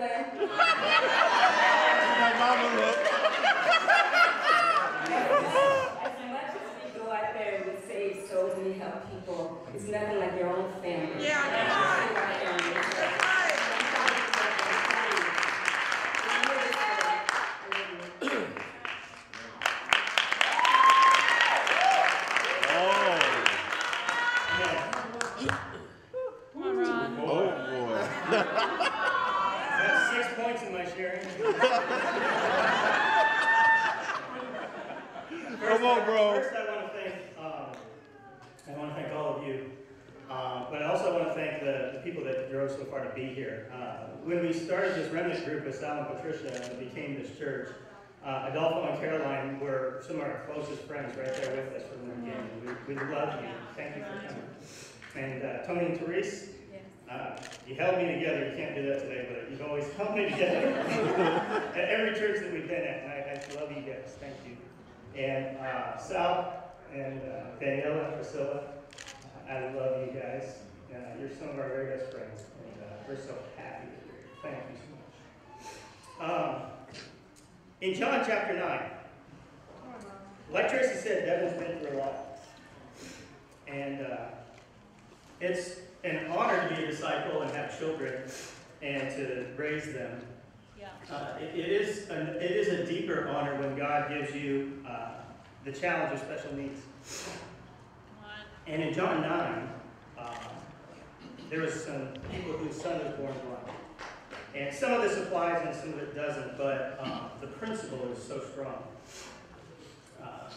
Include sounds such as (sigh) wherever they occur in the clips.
madam. When we started this remnant group with Sal and Patricia and became this church, uh, Adolfo and Caroline were some of our closest friends right there with us from the beginning. We, we love you. Thank you for coming. And uh, Tony and Therese, uh, you held me together. You can't do that today, but you've always (laughs) held me together (laughs) at every church that we've been at. And I, I love you guys. Thank you. And uh, Sal and uh, Daniella and Priscilla, I love you guys. Uh, you're some of our very best friends, and uh, we're so happy that you're here. Thank you so much. Um, in John chapter 9, like Tracy said, Devon's been through a lot. And uh, it's an honor to be a disciple and have children and to raise them. Yeah. Uh, it, it, is an, it is a deeper honor when God gives you uh, the challenge of special needs. And in John 9, uh, there was some people whose son was born blind. And some of this applies and some of it doesn't, but um, the principle is so strong. Uh,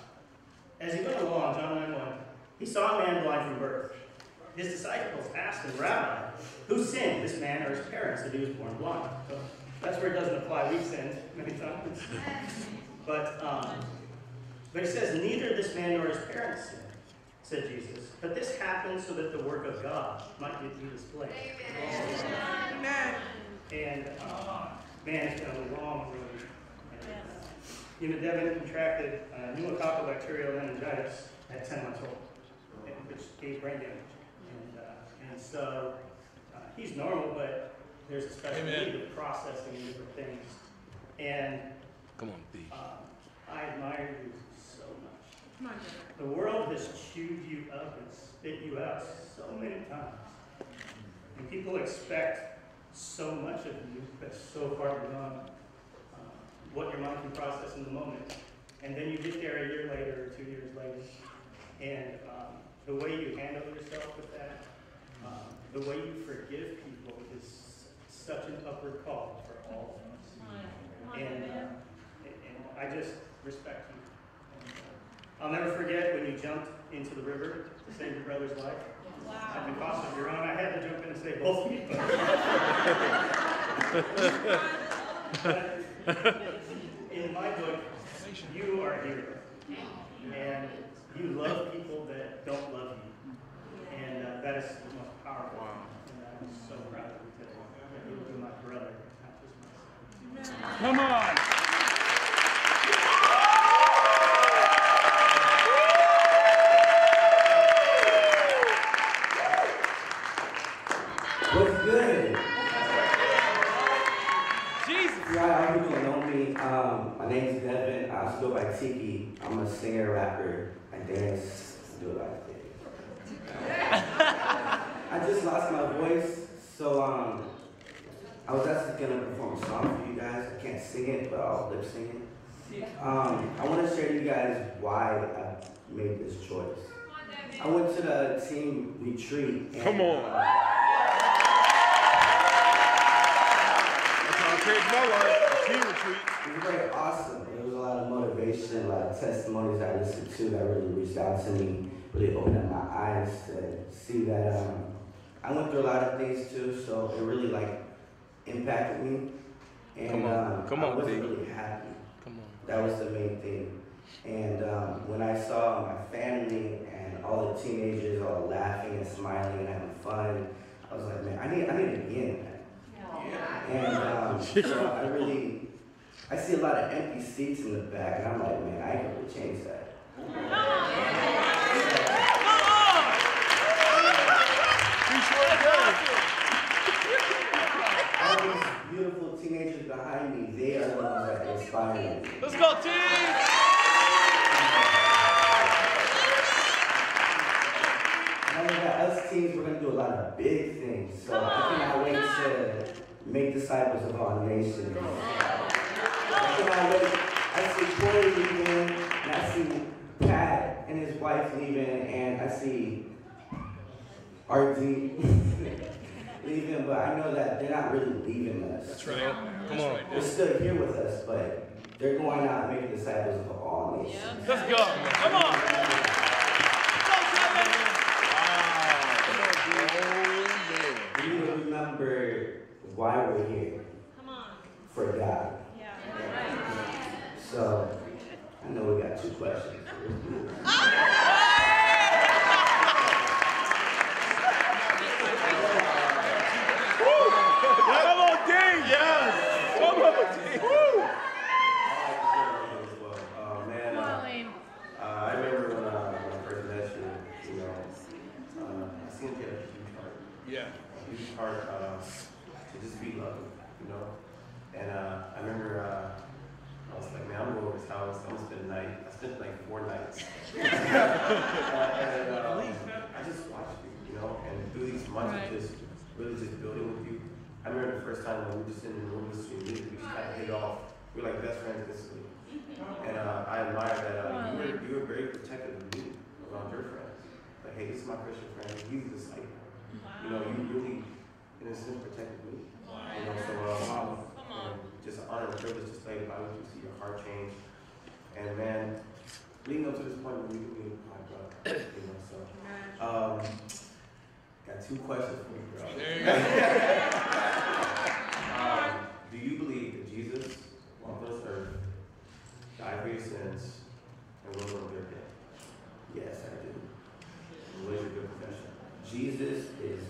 as he went along, John 9 1, he saw a man blind from birth. His disciples asked him, Rabbi, who sinned, this man or his parents, that he was born blind? So that's where it doesn't apply. We've sinned many times. (laughs) But, um, but he says, Neither this man nor his parents sinned, said Jesus. But this happened so that the work of God might be displayed. Amen. And, uh, man, it's been a long road. And, uh, you know, Devon contracted uh, pneumococcal bacterial meningitis at 10 months old, which gave brain damage. And, uh, and so uh, he's normal, but there's a special Amen. need of processing different things. And Come on, B. um, I admire you so much. Come on, Jenna. The world has chewed you up and spit you out so many times. And people expect so much of you that's so far beyond uh, what your mind can process in the moment. And then you get there a year later or two years later, and um, the way you handle yourself with that, um, the way you forgive people is such an upward call for all of us. Come on. Come on, And, uh, and I just respect you. Uh, I'll never forget when you jumped into the river to save your brother's life. At the Wow. cost of your own, I had to jump in and save both of you. (laughs) In my book, you are a hero. And you love people that don't love you. And uh, that is the most powerful. And I'm so proud of you today. You are my brother, not just my son. Come on. What's good? Jesus. Yeah, all people don't know me. Um, my name's Devon. I also go by TeeKee. I'm a singer, rapper. I dance, I do a lot of things. I just lost my voice, so um, I was actually gonna perform a song for you guys. I can't sing it, but I'll lip sing it. Um, I want to share to you guys why I made this choice. I went to the teen retreat. and, Come on. uh, That's how I my life. Teen retreat. It was very awesome. There was a lot of motivation, a lot of testimonies I listened to that really reached out to me, really opened up my eyes to see that um, I went through a lot of things too, so it really like impacted me. And Come on. Um, Come I on, wasn't really happy. Come on. That was the main thing. And um, when I saw my family and all the teenagers all laughing and smiling and having fun, I was like, man, I need, I need to be in that. And um, so I really, I see a lot of empty seats in the back, and I'm like, man, I can really change that. Come on. Yeah. Come on. He sure does. All these beautiful teenagers behind me, they are the ones that inspire me. Let's go, team. And I know that us teens, we're gonna do a lot of big things. So I cannot wait to make disciples of all nations. I cannot wait. I see Cory leaving, and I see Pat and his wife leaving, and I see RD (laughs) leaving, but I know that they're not really leaving us. That's right. Come on. They're still here with us, but they're going out and making disciples of all nations. Yeah. Let's go. Come on. Wow. you remember why we're here. Come on. For God. Yeah. So, I know we got two questions. we were just in the room listening to music. We just kind of hit it off. We were like best friends instantly. (laughs) And uh, I admire that uh, you, were, you were very protective of me around your friends. Like, hey, this is my Christian friend. He's a disciple. You know, you really, in a sense, protected me. You know, so uh, wow. Um, just an honor and privilege to study the you to see your heart change. And man, leading up to this point, we can be my brother. You know, so um, got two questions for you, bro. There you go. Ivory Sense, and Wilma day. Yes, I do. What is your good profession? Jesus is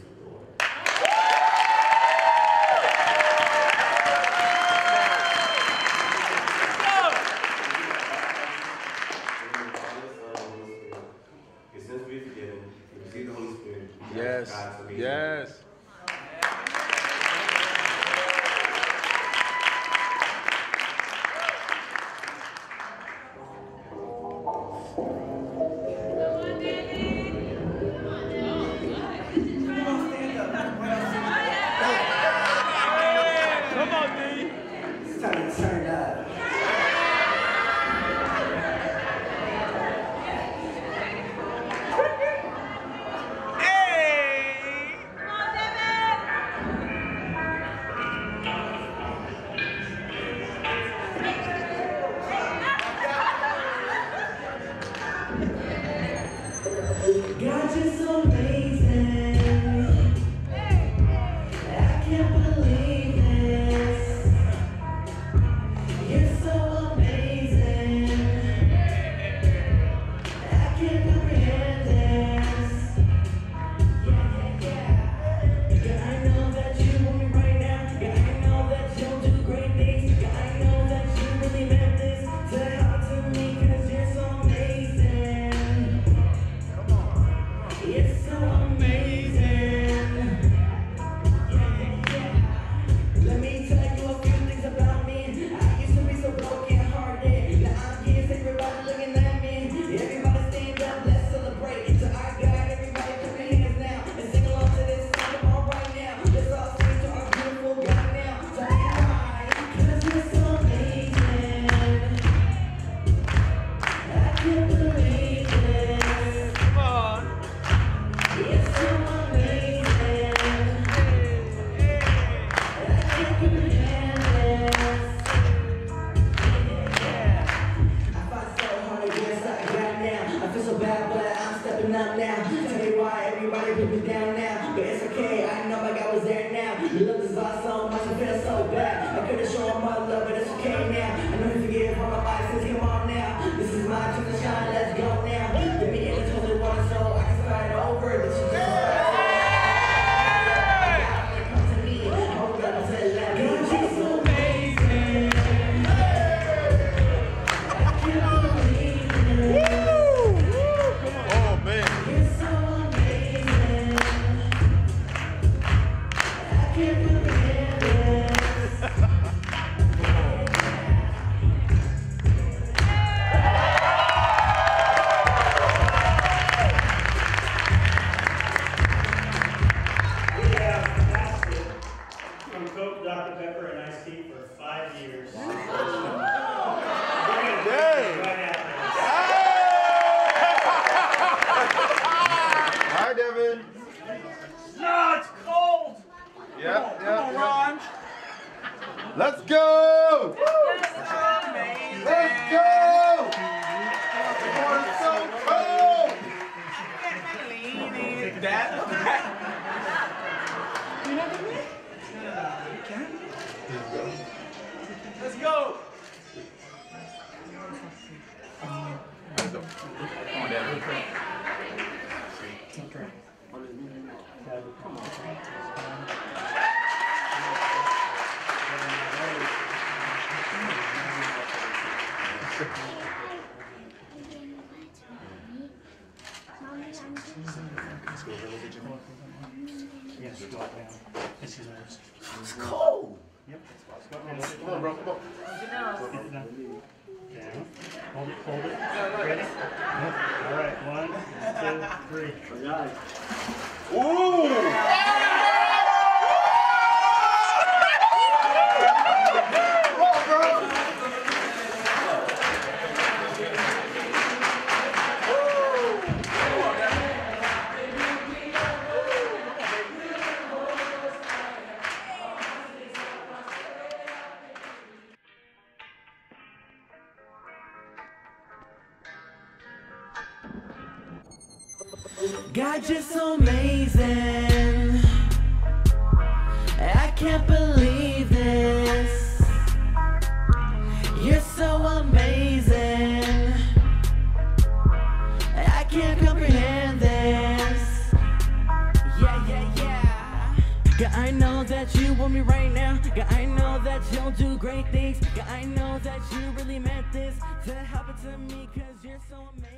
Yes, squat down. This is ours. It's cold. Yep. Come on, bro. Come on. Get down. Down. Hold it, hold it. Ready? All right, one, two, three. Ooh! Can't believe this. You're so amazing. I can't comprehend this. Yeah, yeah, yeah. God, I know that you want me right now. God, I know that you'll do great things. God, I know that you really meant this to happen to me because you're so amazing.